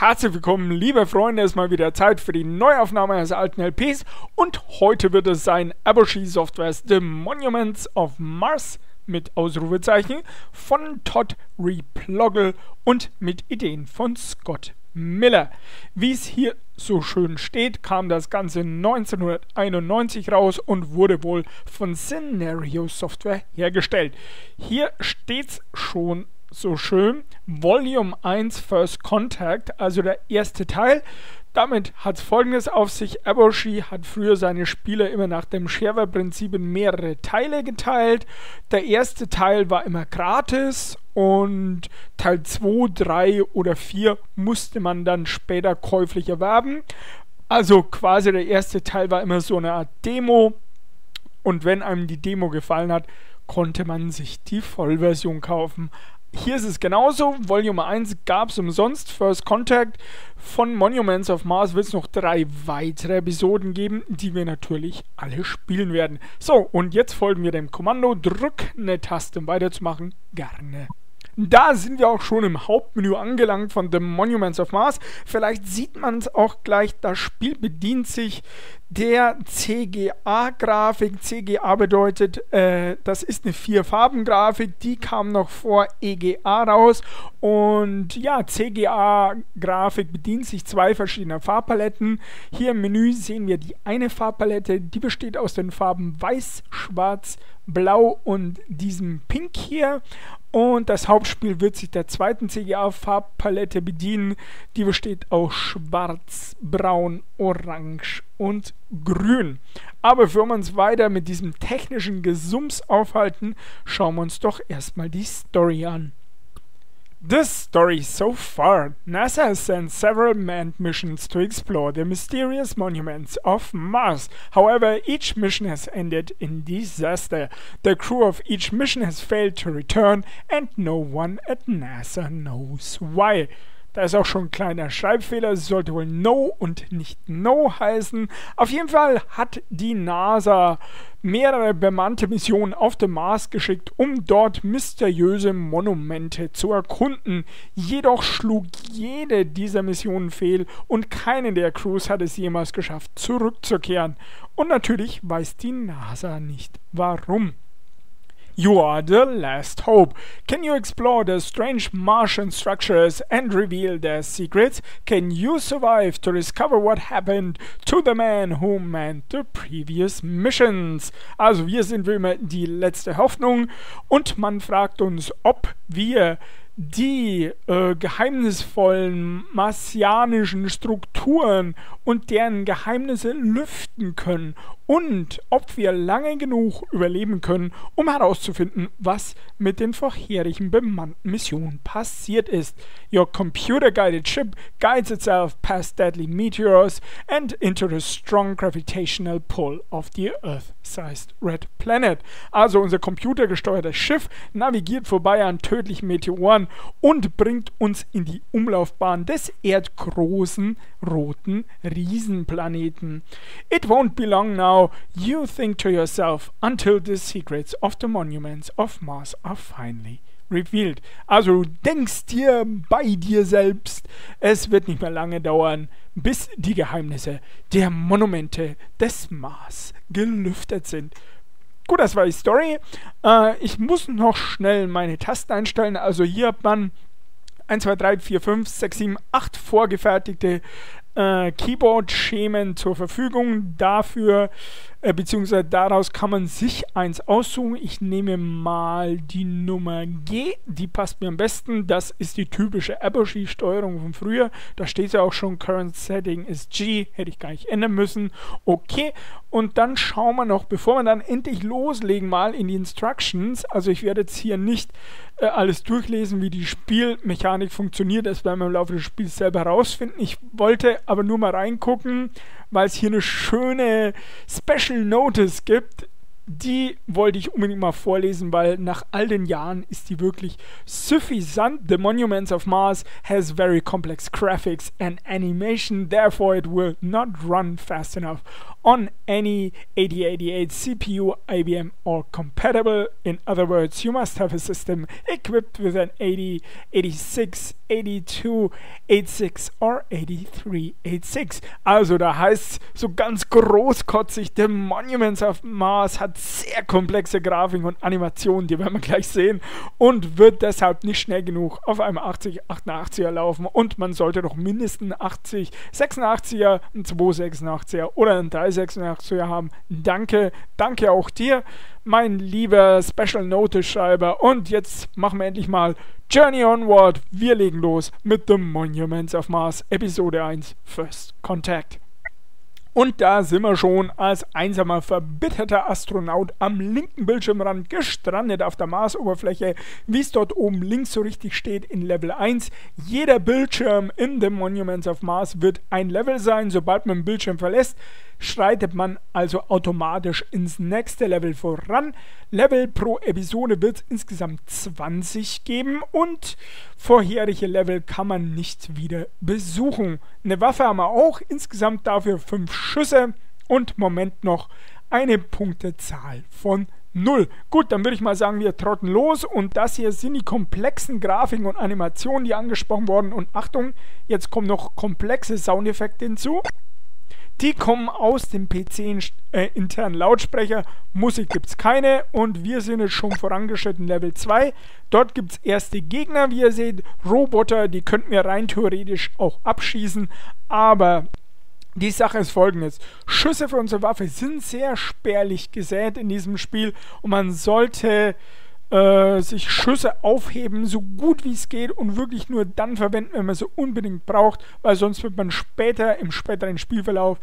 Herzlich willkommen, liebe Freunde. Es ist mal wieder Zeit für die Neuaufnahme eines alten LPs und heute wird es sein Aboshi Software's The Monuments of Mars mit Ausrufezeichen von Todd Reploggle und mit Ideen von Scott Miller. Wie es hier so schön steht, kam das Ganze 1991 raus und wurde wohl von Scenario Software hergestellt. Hier steht's schon so schön. Volume 1 First Contact, also der erste Teil. Damit hat es folgendes auf sich. Aboshi hat früher seine Spiele immer nach dem Shareware-Prinzip in mehrere Teile geteilt. Der erste Teil war immer gratis und Teil 2, 3 oder 4 musste man dann später käuflich erwerben. Also quasi der erste Teil war immer so eine Art Demo und wenn einem die Demo gefallen hat, konnte man sich die Vollversion kaufen. Hier ist es genauso. Volume 1 gab es umsonst. First Contact. Von Monuments of Mars wird es noch drei weitere Episoden geben, die wir natürlich alle spielen werden. So, und jetzt folgen wir dem Kommando. Drück eine Taste, um weiterzumachen. Gerne. Da sind wir auch schon im Hauptmenü angelangt von The Monuments of Mars. Vielleicht sieht man es auch gleich, das Spiel bedient sich der CGA-Grafik. CGA bedeutet, äh, das ist eine Vier-Farben-Grafik, die kam noch vor EGA raus. Und ja, CGA-Grafik bedient sich zwei verschiedener Farbpaletten. Hier im Menü sehen wir die eine Farbpalette, die besteht aus den Farben Weiß, Schwarz, Blau und diesem Pink hier. Und das Hauptspiel wird sich der zweiten CGA-Farbpalette bedienen. Die besteht aus Schwarz, Braun, Orange und Grün. Aber bevor wir uns weiter mit diesem technischen Gesums aufhalten, schauen wir uns doch erstmal die Story an. The story so far NASA has sent several manned missions to explore the mysterious monuments of Mars. However, each mission has ended in disaster. The crew of each mission has failed to return, and no one at NASA knows why. Da ist auch schon ein kleiner Schreibfehler. Es sollte wohl No und nicht No heißen. Auf jeden Fall hat die NASA mehrere bemannte Missionen auf dem Mars geschickt, um dort mysteriöse Monumente zu erkunden. Jedoch schlug jede dieser Missionen fehl und keine der Crews hat es jemals geschafft, zurückzukehren. Und natürlich weiß die NASA nicht warum. You are the last hope. Can you explore the strange Martian structures and reveal their secrets? Can you survive to discover what happened to the man who manned the previous missions? Also wir sind wie immer die letzte Hoffnung und man fragt uns, ob wir die äh, geheimnisvollen martianischen Strukturen und deren Geheimnisse lüften können und ob wir lange genug überleben können, um herauszufinden, was mit den vorherigen bemannten Missionen passiert ist. Your computer-guided ship guides itself past deadly meteors and into the strong gravitational pull of the Earth-sized red planet. Also unser computergesteuertes Schiff navigiert vorbei an tödlichen Meteoren und bringt uns in die Umlaufbahn des erdgroßen roten Riesenplaneten. It won't be long now now you think to yourself until the secrets of the monuments of Mars are finally revealed. Also du denkst dir bei dir selbst, es wird nicht mehr lange dauern, bis die Geheimnisse der Monumente des Mars gelüftet sind. Gut, das war die Story. Äh, ich muss noch schnell meine Tasten einstellen. Also hier hat man 1, 2, 3, 4, 5, 6, 7, 8 vorgefertigte äh, Keyboard-Schemen zur Verfügung. Dafür, äh, beziehungsweise daraus kann man sich eins aussuchen. Ich nehme mal die Nummer G, die passt mir am besten. Das ist die typische Aboshi-Steuerung von früher. Da steht ja auch schon, Current Setting ist G, hätte ich gar nicht ändern müssen. Okay, und dann schauen wir noch, bevor wir dann endlich loslegen, mal in die Instructions. Also ich werde jetzt hier nicht äh, alles durchlesen, wie die Spielmechanik funktioniert. Das werden wir im Laufe des Spiels selber herausfinden. Ich wollte aber nur mal reingucken, weil es hier eine schöne Special Notice gibt. Die wollte ich unbedingt mal vorlesen, weil nach all den Jahren ist die wirklich suffisant. The Monuments of Mars has very complex graphics and animation, therefore it will not run fast enough on any 8088 CPU, IBM or compatible. In other words, you must have a system equipped with an 80, 86, 82, 86 or 83, 86. Also da heißt so ganz großkotzig, The Monuments of Mars hat sehr komplexe Grafik und Animationen, die werden wir gleich sehen und wird deshalb nicht schnell genug auf einem 80, 88er laufen und man sollte doch mindestens 80, 86er, ein 286er oder ein 3 86 haben. Danke, danke auch dir, mein lieber Special Notice Schreiber. Und jetzt machen wir endlich mal Journey Onward. Wir legen los mit The Monuments of Mars, Episode 1, First Contact. Und da sind wir schon als einsamer, verbitterter Astronaut am linken Bildschirmrand gestrandet auf der Marsoberfläche, wie es dort oben links so richtig steht in Level 1. Jeder Bildschirm in The Monuments of Mars wird ein Level sein, sobald man den Bildschirm verlässt schreitet man also automatisch ins nächste Level voran. Level pro Episode wird es insgesamt 20 geben und vorherige Level kann man nicht wieder besuchen. Eine Waffe haben wir auch, insgesamt dafür 5 Schüsse und Moment noch eine Punktezahl von 0. Gut, dann würde ich mal sagen, wir trotten los und das hier sind die komplexen Grafiken und Animationen, die angesprochen wurden. Und Achtung, jetzt kommen noch komplexe Soundeffekte hinzu. Die kommen aus dem PC äh, internen Lautsprecher. Musik gibt es keine und wir sind jetzt schon vorangeschritten Level 2. Dort gibt es erste Gegner, wie ihr seht. Roboter, die könnten wir rein theoretisch auch abschießen, aber die Sache ist folgendes. Schüsse für unsere Waffe sind sehr spärlich gesät in diesem Spiel und man sollte äh, sich Schüsse aufheben, so gut wie es geht und wirklich nur dann verwenden, wenn man sie unbedingt braucht, weil sonst wird man später im späteren Spielverlauf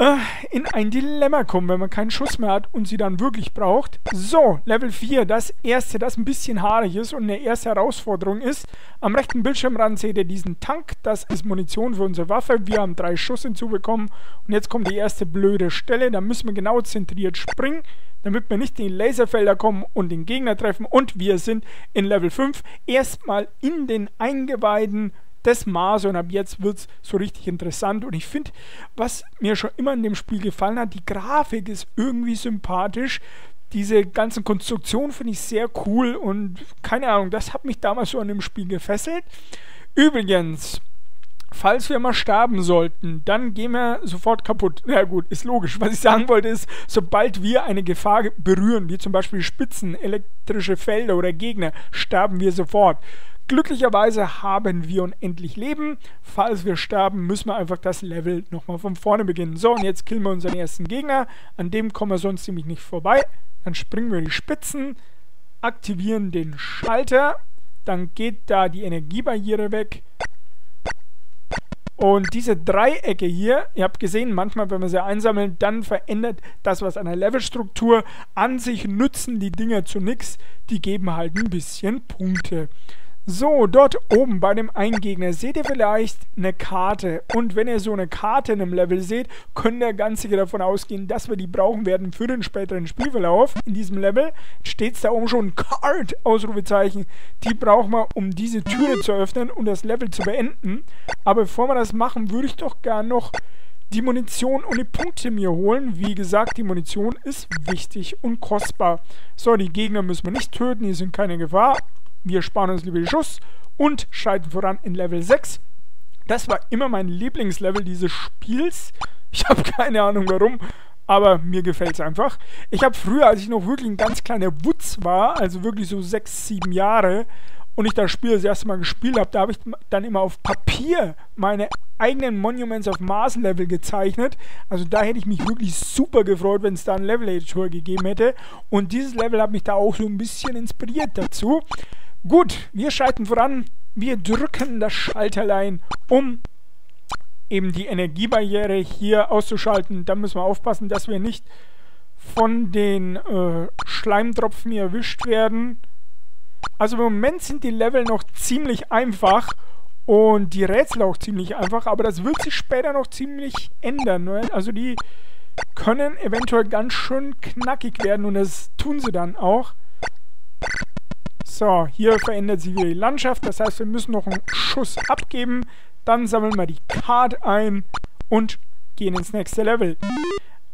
äh, in ein Dilemma kommen, wenn man keinen Schuss mehr hat und sie dann wirklich braucht. So, Level 4, das erste, das ein bisschen haarig ist und eine erste Herausforderung ist. Am rechten Bildschirmrand seht ihr diesen Tank, das ist Munition für unsere Waffe. Wir haben drei Schuss hinzubekommen und jetzt kommt die erste blöde Stelle, da müssen wir genau zentriert springen damit wir nicht in die Laserfelder kommen und den Gegner treffen. Und wir sind in Level 5 erstmal in den Eingeweiden des Mars und ab jetzt wird es so richtig interessant. Und ich finde, was mir schon immer in dem Spiel gefallen hat, die Grafik ist irgendwie sympathisch. Diese ganzen Konstruktionen finde ich sehr cool und keine Ahnung, das hat mich damals so an dem Spiel gefesselt. Übrigens, falls wir mal sterben sollten, dann gehen wir sofort kaputt. Na ja, gut, ist logisch. Was ich sagen wollte ist, sobald wir eine Gefahr berühren, wie zum Beispiel Spitzen, elektrische Felder oder Gegner, sterben wir sofort. Glücklicherweise haben wir unendlich Leben. Falls wir sterben, müssen wir einfach das Level nochmal von vorne beginnen. So, und jetzt killen wir unseren ersten Gegner. An dem kommen wir sonst nämlich nicht vorbei. Dann springen wir die Spitzen, aktivieren den Schalter. Dann geht da die Energiebarriere weg. Und diese Dreiecke hier, ihr habt gesehen, manchmal, wenn wir sie einsammeln, dann verändert das was an der Levelstruktur. An sich nützen die Dinger zu nichts, die geben halt ein bisschen Punkte. So, dort oben bei dem einen Gegner seht ihr vielleicht eine Karte. Und wenn ihr so eine Karte in einem Level seht, könnt ihr ganz sicher davon ausgehen, dass wir die brauchen werden für den späteren Spielverlauf. In diesem Level steht es da oben schon Card, Ausrufezeichen. Die brauchen wir, um diese Türe zu öffnen und das Level zu beenden. Aber bevor wir das machen, würde ich doch gern noch die Munition und die Punkte mir holen. Wie gesagt, die Munition ist wichtig und kostbar. So, die Gegner müssen wir nicht töten, die sind keine Gefahr. Wir sparen uns lieber die Schuss und schreiten voran in Level 6. Das war immer mein Lieblingslevel dieses Spiels. Ich habe keine Ahnung warum, aber mir gefällt es einfach. Ich habe früher, als ich noch wirklich ein ganz kleiner Wutz war, also wirklich so 6, 7 Jahre, und ich das Spiel das erste Mal gespielt habe, da habe ich dann immer auf Papier meine eigenen Monuments of Mars Level gezeichnet. Also da hätte ich mich wirklich super gefreut, wenn es da ein Level Editor gegeben hätte. Und dieses Level hat mich da auch so ein bisschen inspiriert dazu. Gut, wir schalten voran. Wir drücken das Schalterlein, um eben die Energiebarriere hier auszuschalten. Da müssen wir aufpassen, dass wir nicht von den äh, Schleimtropfen erwischt werden. Also im Moment sind die Level noch ziemlich einfach und die Rätsel auch ziemlich einfach, aber das wird sich später noch ziemlich ändern. Ne? Also die können eventuell ganz schön knackig werden und das tun sie dann auch. So, hier verändert sich wieder die Landschaft. Das heißt, wir müssen noch einen Schuss abgeben. Dann sammeln wir die Card ein und gehen ins nächste Level.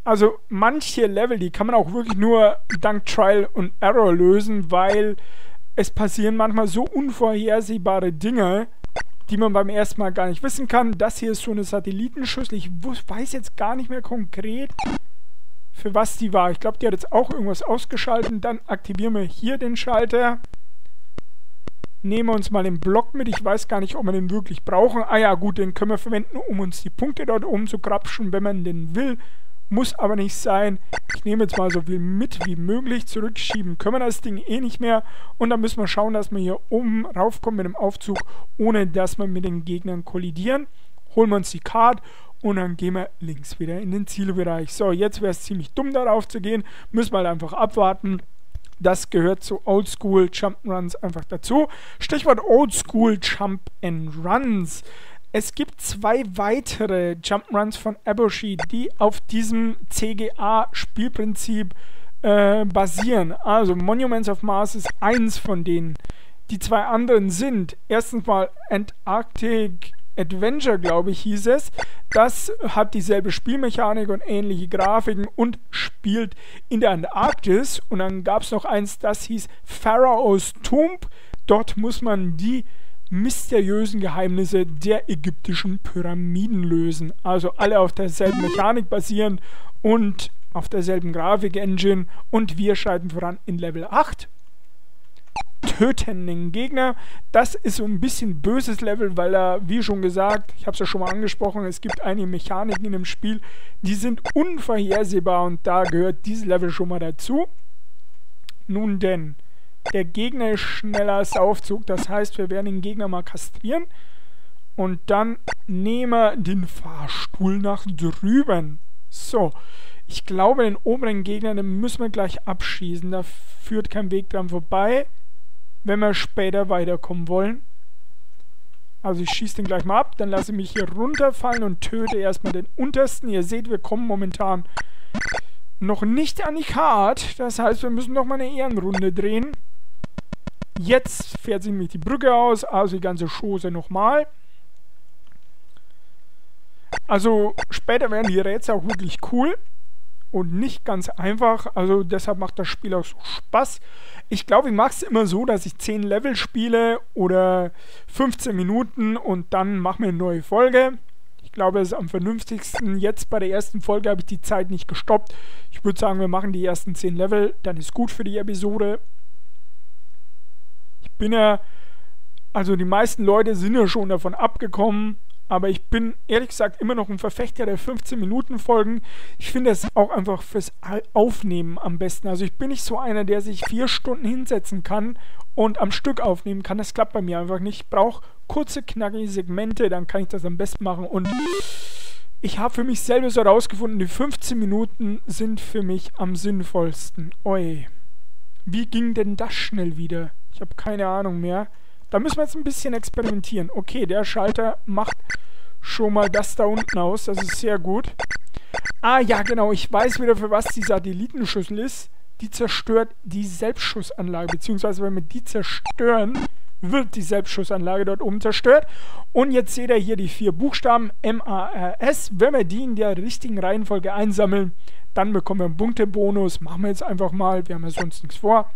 Also manche Level, die kann man auch wirklich nur dank Trial und Error lösen, weil es passieren manchmal so unvorhersehbare Dinge, die man beim ersten Mal gar nicht wissen kann. Das hier ist so eine Satellitenschüssel. Ich weiß jetzt gar nicht mehr konkret, für was die war. Ich glaube, die hat jetzt auch irgendwas ausgeschaltet. Dann aktivieren wir hier den Schalter. Nehmen wir uns mal den Block mit. Ich weiß gar nicht, ob wir den wirklich brauchen. Ah ja, gut, den können wir verwenden, um uns die Punkte dort oben zu krapschen, wenn man den will. Muss aber nicht sein. Ich nehme jetzt mal so viel mit wie möglich. Zurückschieben können wir das Ding eh nicht mehr. Und dann müssen wir schauen, dass wir hier oben raufkommen mit dem Aufzug, ohne dass wir mit den Gegnern kollidieren. Holen wir uns die Card und dann gehen wir links wieder in den Zielbereich. So, jetzt wäre es ziemlich dumm darauf zu gehen. Müssen wir halt einfach abwarten. Das gehört zu Oldschool Jump'n'Runs einfach dazu. Stichwort Oldschool Jump'n'Runs. Es gibt zwei weitere Jump'n'Runs von Eboshi, die auf diesem CGA-Spielprinzip äh, basieren. Also Monuments of Mars ist eins von denen. Die zwei anderen sind erstens mal Antarctic Adventure, glaube ich, hieß es. Das hat dieselbe Spielmechanik und ähnliche Grafiken und spielt in der Antarktis. Und dann gab es noch eins, das hieß Pharaoh's Tomb. Dort muss man die mysteriösen Geheimnisse der ägyptischen Pyramiden lösen. Also alle auf derselben Mechanik basieren und auf derselben Grafik-Engine. Und wir schreiten voran in Level 8 töten den Gegner. Das ist so ein bisschen böses Level, weil da, wie schon gesagt, ich habe es ja schon mal angesprochen, es gibt einige Mechaniken in dem Spiel, die sind unvorhersehbar und da gehört dieses Level schon mal dazu. Nun denn, der Gegner ist schneller als Aufzug, das heißt, wir werden den Gegner mal kastrieren und dann nehmen wir den Fahrstuhl nach drüben. So, ich glaube, den oberen Gegner, den müssen wir gleich abschießen, da führt kein Weg dran vorbei wenn wir später weiterkommen wollen. Also ich schieße den gleich mal ab, dann lasse ich mich hier runterfallen und töte erstmal den untersten. Ihr seht, wir kommen momentan noch nicht an die Karte. Das heißt, wir müssen noch mal eine Ehrenrunde drehen. Jetzt fährt sich nämlich die Brücke aus, also die ganze Chose nochmal. Also später werden die Rätsel auch wirklich cool und nicht ganz einfach. Also deshalb macht das Spiel auch so Spaß. Ich glaube, ich mache es immer so, dass ich 10 Level spiele oder 15 Minuten und dann mache mir eine neue Folge. Ich glaube, das ist am vernünftigsten. Jetzt bei der ersten Folge habe ich die Zeit nicht gestoppt. Ich würde sagen, wir machen die ersten 10 Level, dann ist gut für die Episode. Ich bin ja, also die meisten Leute sind ja schon davon abgekommen, aber ich bin ehrlich gesagt immer noch ein Verfechter der 15-Minuten-Folgen. Ich finde es auch einfach fürs Aufnehmen am besten. Also ich bin nicht so einer, der sich vier Stunden hinsetzen kann und am Stück aufnehmen kann. Das klappt bei mir einfach nicht. Ich brauche kurze, knackige Segmente, dann kann ich das am besten machen. Und ich habe für mich selber so herausgefunden, die 15 Minuten sind für mich am sinnvollsten. Oi. Wie ging denn das schnell wieder? Ich habe keine Ahnung mehr. Da müssen wir jetzt ein bisschen experimentieren. Okay, der Schalter macht schon mal das da unten aus. Das ist sehr gut. Ah, ja, genau. Ich weiß wieder, für was die Satellitenschüssel ist. Die zerstört die Selbstschussanlage. Beziehungsweise, wenn wir die zerstören, wird die Selbstschussanlage dort oben zerstört. Und jetzt seht ihr hier die vier Buchstaben M-A-R-S. Wenn wir die in der richtigen Reihenfolge einsammeln, dann bekommen wir einen Punktebonus. Machen wir jetzt einfach mal. Wir haben ja sonst nichts vor.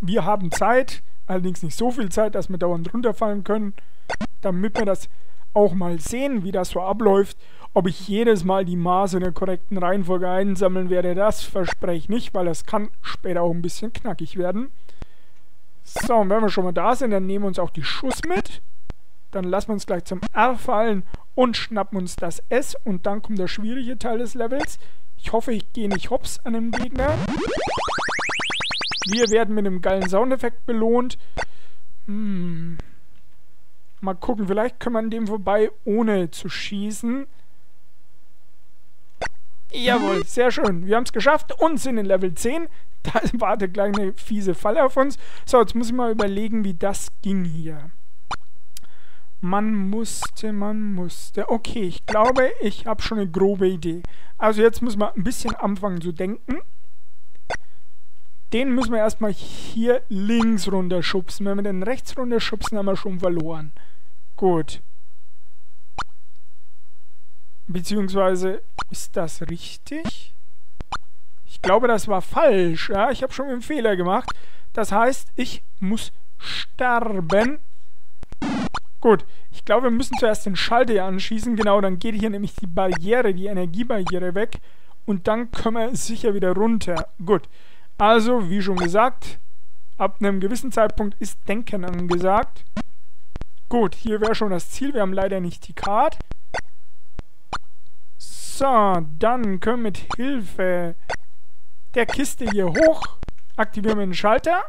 Wir haben Zeit allerdings nicht so viel Zeit, dass wir dauernd runterfallen können, damit wir das auch mal sehen, wie das so abläuft. Ob ich jedes Mal die Maße in der korrekten Reihenfolge einsammeln werde, das verspreche ich nicht, weil das kann später auch ein bisschen knackig werden. So, und wenn wir schon mal da sind, dann nehmen wir uns auch die Schuss mit. Dann lassen wir uns gleich zum R fallen und schnappen uns das S. Und dann kommt der schwierige Teil des Levels. Ich hoffe, ich gehe nicht hops an dem Gegner. Wir werden mit einem geilen Soundeffekt belohnt. Hm. Mal gucken, vielleicht können wir an dem vorbei, ohne zu schießen. Jawohl, sehr schön. Wir haben es geschafft und sind in Level 10. Da wartet gleich eine fiese Falle auf uns. So, jetzt muss ich mal überlegen, wie das ging hier. Man musste, man musste. Okay, ich glaube, ich habe schon eine grobe Idee. Also jetzt müssen wir ein bisschen anfangen zu denken den müssen wir erstmal hier links runter schubsen. Wenn wir den rechts runter schubsen, haben wir schon verloren. Gut. Beziehungsweise, ist das richtig? Ich glaube, das war falsch. Ja, ich habe schon einen Fehler gemacht. Das heißt, ich muss sterben. Gut, ich glaube, wir müssen zuerst den Schalter hier anschießen. Genau, dann geht hier nämlich die Barriere, die Energiebarriere weg. Und dann können wir sicher wieder runter. Gut, also, wie schon gesagt, ab einem gewissen Zeitpunkt ist Denken angesagt. Gut, hier wäre schon das Ziel. Wir haben leider nicht die Card. So, dann können wir mit Hilfe der Kiste hier hoch aktivieren wir den Schalter.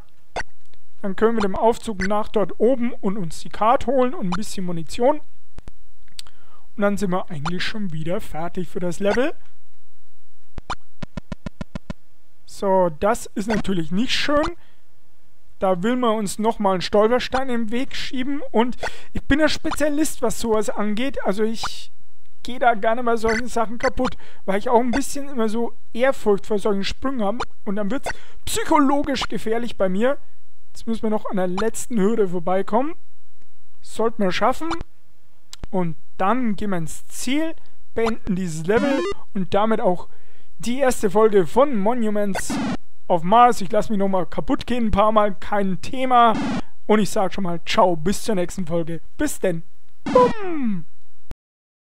Dann können wir dem Aufzug nach dort oben und uns die Card holen und ein bisschen Munition. Und dann sind wir eigentlich schon wieder fertig für das Level. So, das ist natürlich nicht schön. Da will man uns nochmal einen Stolperstein im Weg schieben. Und ich bin ja Spezialist, was sowas angeht. Also ich gehe da gerne bei solchen Sachen kaputt, weil ich auch ein bisschen immer so Ehrfurcht vor solchen Sprüngen habe. Und dann wird es psychologisch gefährlich bei mir. Jetzt müssen wir noch an der letzten Hürde vorbeikommen. Sollten wir schaffen. Und dann gehen wir ins Ziel, beenden dieses Level und damit auch die erste Folge von Monuments auf Mars. Ich lasse mich nochmal kaputt gehen, ein paar Mal, kein Thema. Und ich sage schon mal ciao, bis zur nächsten Folge. Bis denn. Bumm!